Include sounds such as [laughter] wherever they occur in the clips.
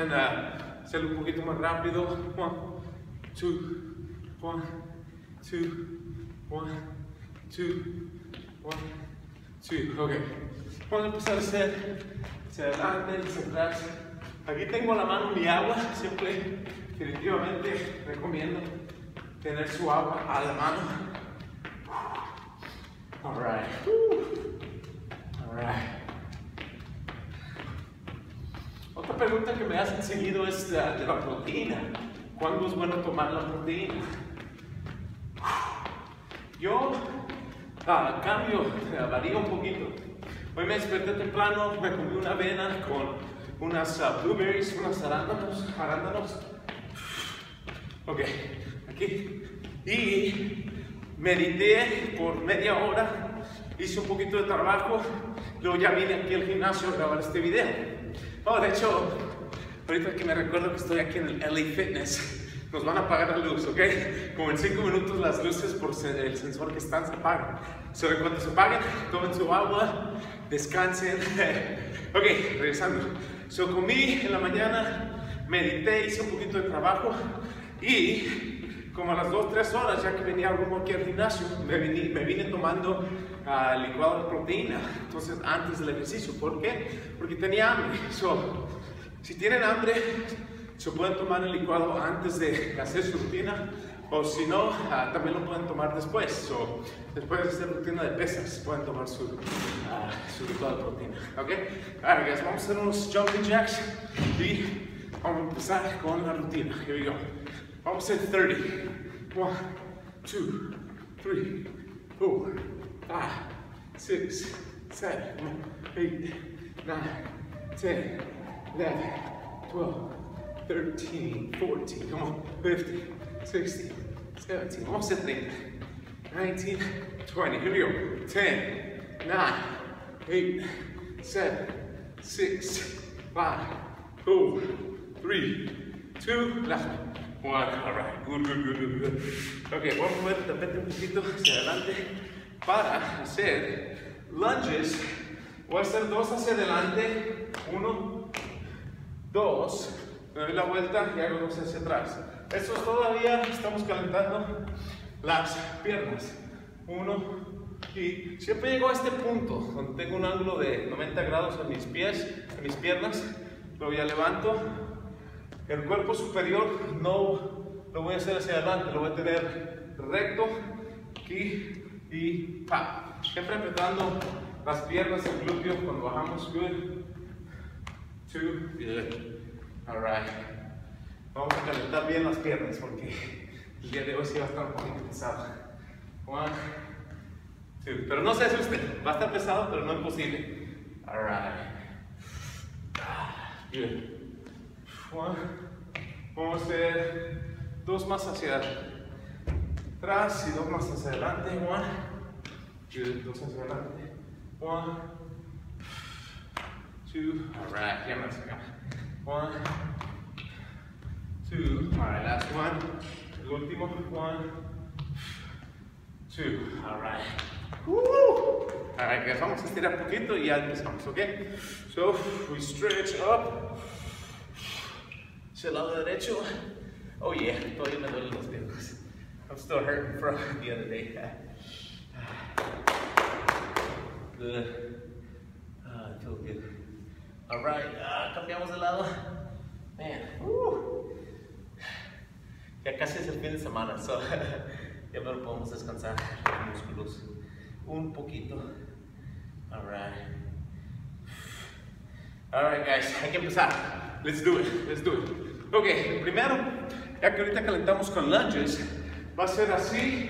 Pueden uh, hacerlo un poquito más rápido. One, two, one, two, one, two, one, two. Ok. Vamos a empezar a hacer hacia adelante y hacia atrás. Aquí tengo la mano mi agua, siempre definitivamente recomiendo tener su agua a la mano. Alright. Alright. Otra pregunta que me hacen seguido es de, de la proteína. ¿Cuándo es bueno tomar la proteína? Yo ah, cambio, varía un poquito. Hoy me desperté temprano, me comí una avena con unas uh, blueberries, unos arándanos, arándanos. Ok, aquí. Y medité por media hora, hice un poquito de trabajo, luego ya vine aquí al gimnasio a grabar este video. Oh, de hecho, ahorita que me recuerdo que estoy aquí en el LA Fitness, nos van a apagar la luz, ¿ok? Como en 5 minutos las luces por el sensor que están se apagan. So, cuando se apaguen, tomen su agua, descansen. [laughs] ok, regresando. So, comí en la mañana, medité, hice un poquito de trabajo y como a las 2, 3 horas, ya que venía rumbo aquí al gimnasio, me vine, me vine tomando uh, licuado de proteína, entonces antes del ejercicio. ¿Por qué? Porque tenía hambre. [laughs] So, si tienen hambre, se pueden tomar el licuado antes de hacer su rutina, o si no, uh, también lo pueden tomar después. So, después de hacer rutina de pesas, pueden tomar su, uh, su licuado de proteína. ¿Ok? Ahora, guys, vamos a hacer unos jumping jacks y vamos a empezar con la rutina. Here we go. Vamos a hacer 30. 1, 2, 3, 4, five, six, seven, eight, nine, 10, 11, 12, 13, 14, come on, 15, 16, 17, almost at 19, 20, here we go, 10, 9, 8, 7, 6, 5, 4, 3, 2, left, 1, alright, good, good, good, good, good. Okay, vamos a mover también un poquito. Hacia adelante. Para hacer lunges. Voy a hacer dos hacia adelante, uno, dos, me doy la vuelta y hago dos hacia atrás. Esto todavía estamos calentando las piernas. Uno, y siempre llego a este punto donde tengo un ángulo de 90 grados en mis pies, en mis piernas, luego ya levanto. El cuerpo superior no lo voy a hacer hacia adelante, lo voy a tener recto aquí y pa. Siempre apretando las piernas, el glúteo cuando bajamos. Good. Two. Good. Alright. Vamos a calentar bien las piernas porque el día de hoy sí va a estar un poquito pesado. One. Two. Pero no se asusten. Va a estar pesado, pero no imposible. Alright. Good. One. Vamos a hacer dos más hacia atrás y dos más hacia adelante. One. Good. Dos hacia adelante. One. Two. Alright. Ya más acá. One. Two. Alright. Last one. El último. One. Two. Alright. Woo! Alright, guys. Vamos a estirar un poquito y ya empezamos, ¿ok? So, we stretch up. Hacia el lado derecho. Oh yeah, todavía me duelen los dedos. I'm still hurting from [laughs] the other day. [sighs] Good. Ah, I feel good. All right, ah, cambiamos de lado. Man, woo. ya casi es el fin de semana, so [laughs] ya me lo podemos descansar los músculos un poquito. All right. All right, guys, hay que empezar. Let's do it, let's do it. Ok, primero, ya que ahorita calentamos con lunges, va a ser así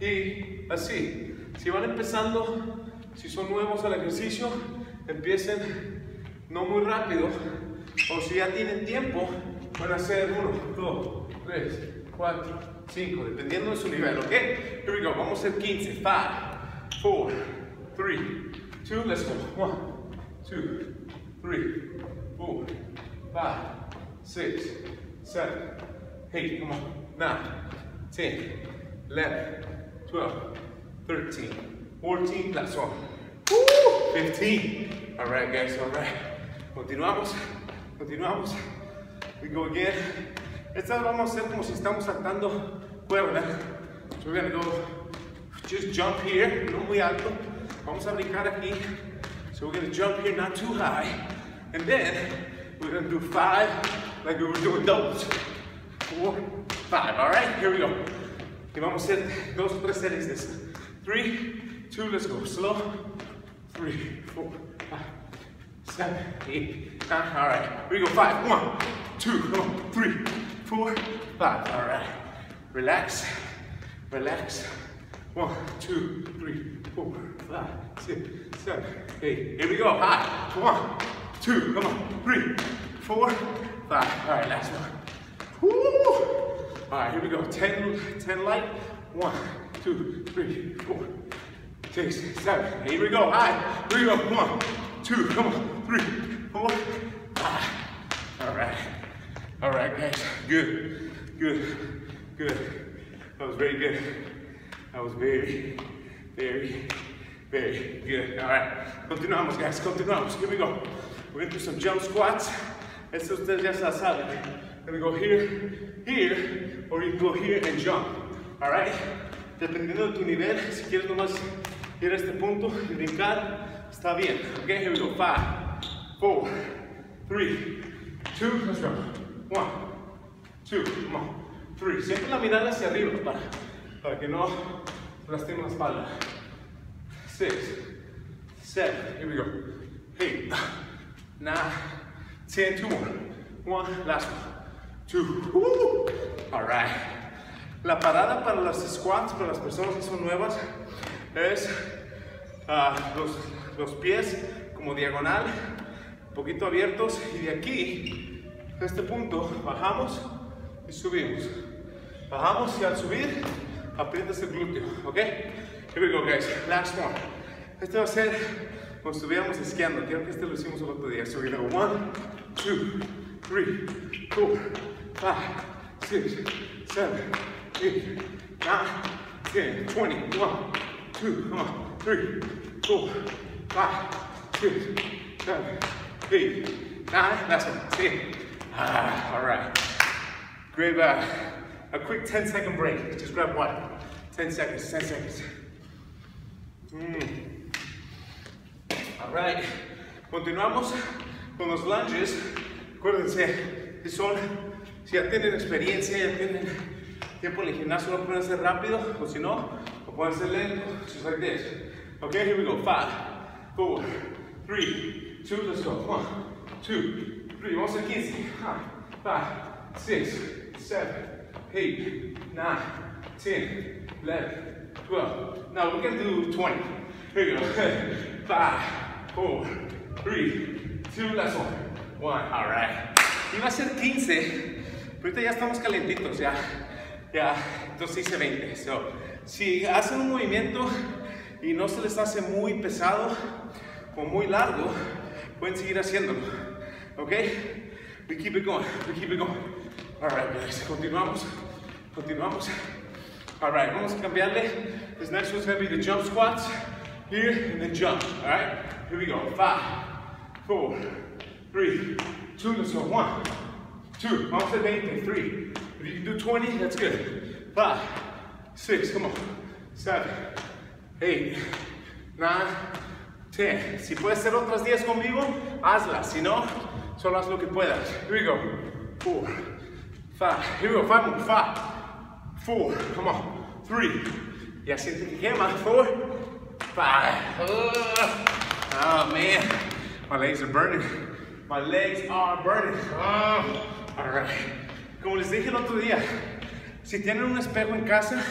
y así. Si van empezando, si son nuevos al ejercicio, empiecen no muy rápido. O si ya tienen tiempo, van a hacer uno, dos, tres, cuatro, cinco, dependiendo de su nivel, ¿ok? Here we go, vamos a hacer 15, 5, 4, 3, 2, let's go. 1, 2, 3, 4, 5, 6, 7, 8, come on, 9, 10, 11, 12, 13, 14, last one. Woo! 15. All right, guys, all right. Continuamos, continuamos. We go again. Esta vamos a hacer como si estamos saltando cuerda. So we're gonna go, just jump here, no muy alto. Vamos a brincar aquí. So we're gonna jump here, not too high. And then we're gonna do five, like we were doing doubles. Four, five, all right? Here we go. Y vamos a hacer dos tres series de eso. Three, two, let's go. Slow. Three, four, five, seven, eight, nine. All right. Here we go. Five. One, two, on. Three, four, five. All right. Relax. Relax. One, two, three, four, five, six, seven, eight. Here we go. High. One, two, come on. Three, four, five. All right. Last one. Woo! All right, here we go. 10, 10 light. One, two, three, four, six, seven. Here we go. High. Here we go. One, two, come on. Three, four, five. All right. All right, guys. Good, good, good. That was very good. That was very, very, very good. All right. Continuamos, guys. Continuamos. Here we go. We're to do some jump squats. Esto ustedes ya saben. Eh. Gonna go here, here, or you can go here and jump. All right? Dependiendo de tu nivel, si quieres nomás ir a este punto y brincar, está bien. Okay, here we go. Five, four, three, two, let's go. One, two, come on. Three. Siempre la mirada hacia arriba para, para que no lastime la espalda. Six, seven, here we go. Eight, nine, ten, two. One, last one. All right. La parada para las squats, para las personas que son nuevas, es uh, los, los, pies como diagonal, un poquito abiertos, y de aquí, a este punto, bajamos y subimos. Bajamos y al subir, aprietas el glúteo, ¿ok? Here we go, guys. Last one. Este va a ser como si estuviéramos esquiando. Quiero que este lo hicimos el otro día. So we go one, two, three, four, five, six, seven, eight, nine, ten, twenty. One, two, come on, three, four, five, six, seven, eight, nine. That's one. Ten. Ah, all right. Grab uh, a quick 10 second break. Just grab one. 10 seconds, 10 seconds. Mm. All right. Continuamos con los lunges. Acuérdense, son, si ya tienen experiencia, ya tienen tiempo en el gimnasio, lo pueden hacer rápido, o si no, lo pueden hacer lento, just like this. Okay, here we go. Five, four, three, two, let's go. One, two, three. Vamos a 15. Five, six, seven, eight, nine, 10, 11, 12. Now we're gonna do 20. Here we go. [laughs] Five, four, three, two, last one. One, all right. Iba a ser 15, pero ahorita ya estamos calentitos, ya. Ya, entonces hice 20. So, si hacen un movimiento y no se les hace muy pesado o muy largo, pueden seguir haciéndolo. ¿Ok? We keep it going, we keep it going. All right, guys, continuamos, continuamos. All right, vamos a cambiarle. This next one's gonna be the jump squats. Here, and then jump, all right? Here we go. Five, four, three, two, let's go. One, two, vamos a 20, three. If you can do 20, that's good. Five, six, come on. Seven, eight, nine, ten. Si puedes hacer otras 10 conmigo, hazlas. Si no, solo haz lo que puedas. Here we go. Four, five. Here we go. Five more. Five, four. Come on. Three. Ya siente que quema. Four, five. Ugh. Oh man, my legs are burning. My legs are burning. Oh. Como les dije el otro día, si tienen un espejo en casa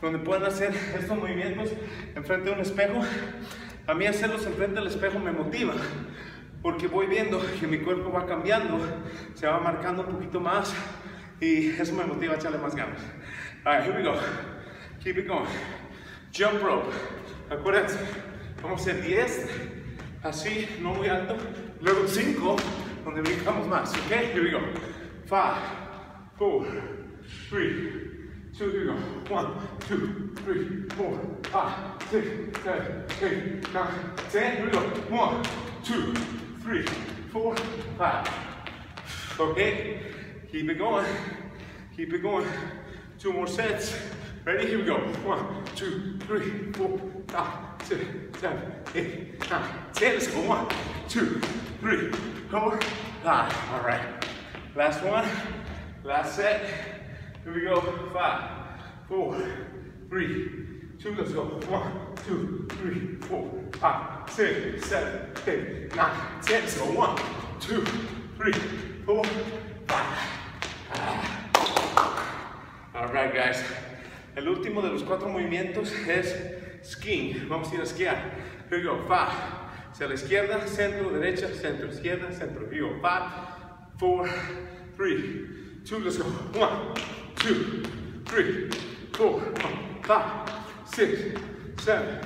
donde pueden hacer estos movimientos enfrente de un espejo, a mí hacerlos enfrente del espejo me motiva porque voy viendo que mi cuerpo va cambiando, se va marcando un poquito más y eso me motiva a echarle más ganas. All right, here we go. Keep it going. Jump rope. Acuérdense, vamos a hacer 10, así, no muy alto. Luego 5, donde brincamos más. Ok, here we go. 5, 4, 3, 2, here we go. 1, 2, 3, 4, 5, 6, 7, 8, 9, 10. Here we go. 1, 2, 3, 4, 5. Okay, keep it going. Keep it going. Two more sets. Ready? Here we go. One, two, three, four, five, six, seven, eight, nine, ten. Let's go. One, two, three, four, five. All right. Last one. Last set. Here we go. Five, four, three, two. Let's go. One, two, three, four, five, six, seven, eight, nine, ten. Let's go. One, two, three, four, five. All right, guys. El último de los cuatro movimientos es skiing. Vamos a ir a esquiar. Here we go. Five. Hacia la izquierda, centro, derecha, centro, izquierda, centro. Here we go. Five, four, three, two. Let's go. One, two, three, four, five, six, seven,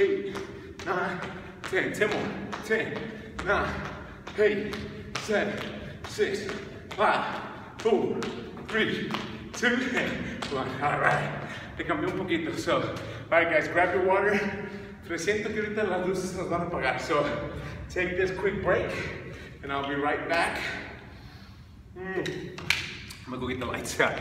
eight, nine, ten. Ten more. Ten, nine, eight, seven, six, five, four, three, two, [laughs] one. All right. Te cambié un poquito. So, all right, guys, grab your water. Presiento que ahorita las luces nos van a apagar. So, take this quick break, and I'll be right back. Mm. Magugit na white siya.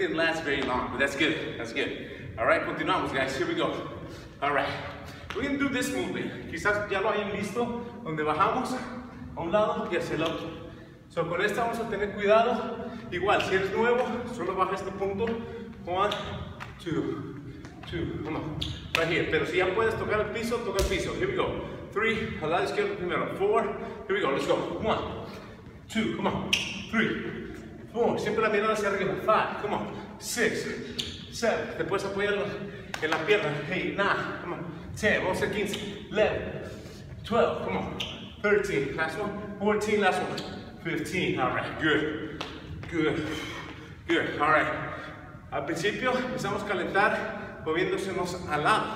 Didn't last very long, but that's good. That's good. All right, continuamos, guys. Here we go. All right. We're going to do this movement. Quizás ya lo hayan visto, donde bajamos a un lado y hacia el otro. So, con esta vamos a tener cuidado. Igual, si eres nuevo, solo baja este punto. One, two, two, come on. Right here. Pero si ya puedes tocar el piso, toca el piso. Here we go. Three, al lado izquierdo primero. Four, here we go. Let's go. One, two, come on. Three, four. Siempre la mirada hacia arriba. Five, come on. Six, seven. Te puedes apoyar en la pierna. Eight, nine, come on. Ten, vamos a hacer quince. Eleven, twelve, come on. Thirteen, last one. Fourteen, last one. Fifteen, all right, good. Good, good, all right. Al principio empezamos a calentar moviéndonos al lado.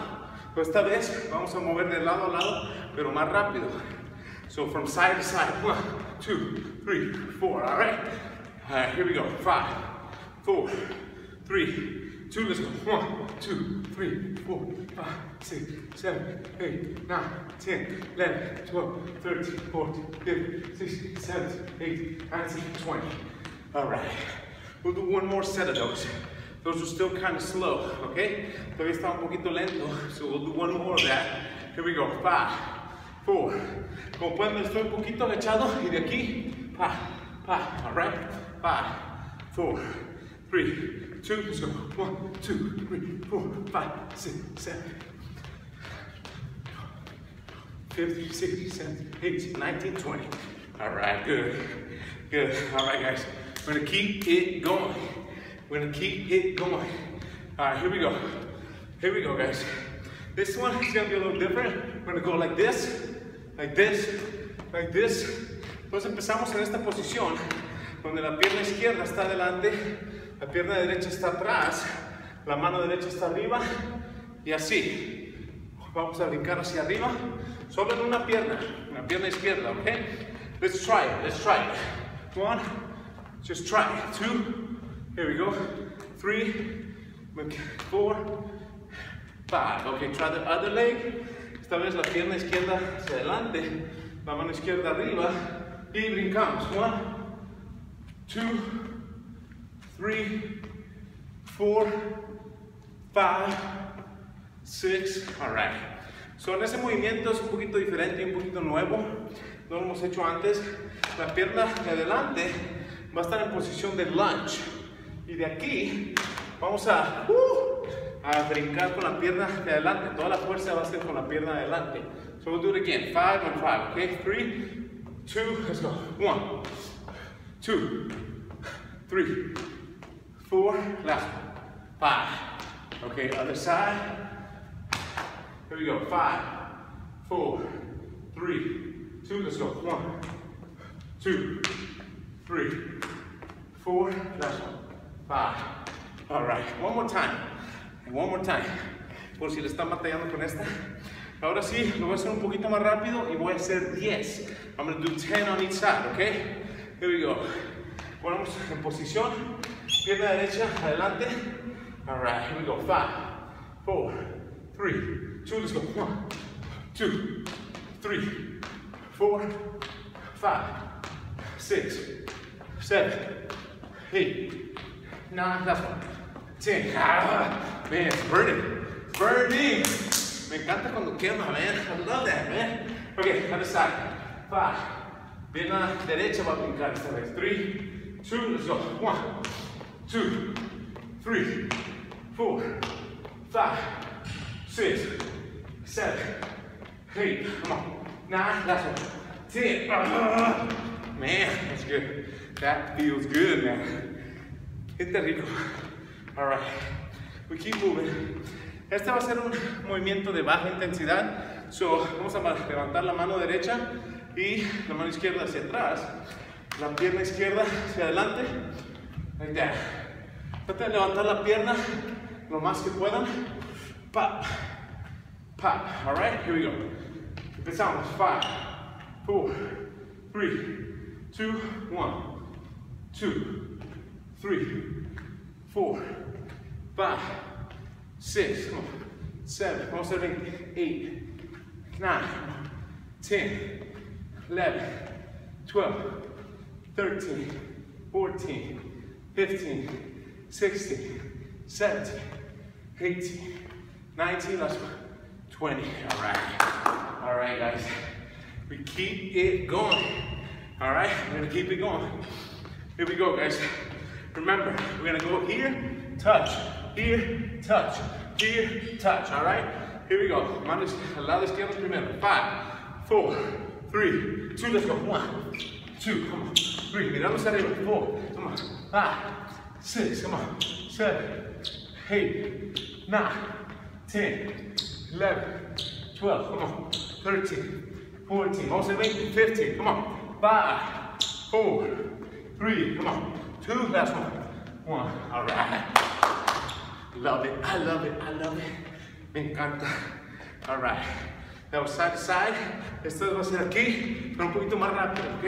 Pero esta vez vamos a mover de lado a lado, pero más rápido. So from side to side, one, two, three, four, all right? All right, here we go. Five, four, three, two, let's go. One, two, three, four, five, six, seven, eight, nine, ten, eleven, twelve, thirteen, fourteen, fifteen, sixteen, seventeen, eighteen, nineteen, twenty. All right. We'll do one more set of those. Those are still kind of slow, okay? Todavía está un poquito lento, so we'll do one more of that. Here we go. Five, four. Como pueden estoy un poquito agachado y de aquí, pa, all right? Five, four, three, two, go. One, two, three, four, five, six, seven, 50, 60, 70, 80, 19, 20. All right, good, good. All right, guys, we're gonna keep it going. We're gonna keep it going. All right, here we go. Here we go, guys. This one is gonna be a little different. We're gonna go like this, like this, like this. Entonces empezamos en esta posición, donde la pierna izquierda está adelante, la pierna derecha está atrás, la mano derecha está arriba, y así. Vamos a brincar hacia arriba, solo en una pierna, una pierna izquierda, ¿ok? Let's try let's try. One, just try. Two, here we go. Three, four, five. Okay, try the other leg. Esta vez la pierna izquierda hacia adelante, la mano izquierda arriba, y brincamos. One, two, three, four, five, six, all right. So, en ese movimiento es un poquito diferente y un poquito nuevo. No lo hemos hecho antes. La pierna de adelante va a estar en posición de lunge. Y de aquí vamos a, uh, a brincar con la pierna de adelante. Toda la fuerza va a ser con la pierna de adelante. So we'll do it again. Five and five. Okay, three, two, let's go. One, two, three, four, last one. Five. Okay, other side. Here we go. Five, four, three, two, let's go. One, two, three, four, last one. Five. All right, one more time. And one more time. Por si le están batallando con esta. Ahora sí, lo voy a hacer un poquito más rápido y voy a hacer 10. I'm going to do 10 on each side, okay? Here we go. Ponemos en posición. Pierna derecha, adelante. All right, here we go. Five, four, three, two, let's go. One, two, three, four, five, six, seven, eight, nine, last one, ten. Ah, man, it's burning, burning. Me encanta cuando quema, man. I love that, man. Okay, other side. Five. Pierna derecha va a brincar esta vez. Three, two, let's go. One, two, three, four, five, six, seven, eight, come on, nine, last one, ten. Ah, man, that's good. That feels good, man. Está rico. All right, we keep moving. Este va a ser un movimiento de baja intensidad. So, vamos a levantar la mano derecha y la mano izquierda hacia atrás. La pierna izquierda hacia adelante. Like that. Traten de levantar la pierna lo más que puedan. Pop, pop. All right, here we go. Empezamos. Five, four, three, two, one, two, three, four, five, six, come on, seven, eight, nine, ten, eleven, twelve, thirteen, fourteen, fifteen, sixteen, seventeen, eighteen, nineteen, last one, twenty. All right, all right, guys. We keep it going. All right, we're gonna keep it going. Here we go, guys. Remember, we're gonna go here, touch, here, touch, here, touch, all right? Here we go. Manos al lado izquierdo primero. Five, four, three, two, let's go. One, two, come on. Three, hacia arriba. Four, come on. Five, six, come on. Seven, eight, nine, ten, eleven, twelve, come on. Thirteen, fourteen, vamos a 20, 15, come on. Five, four, three, come on. Two, last one. One, all right. Love it, I love it, I love it. Me encanta. All right. Now side to side. Esto va a ser aquí, pero un poquito más rápido, ¿ok?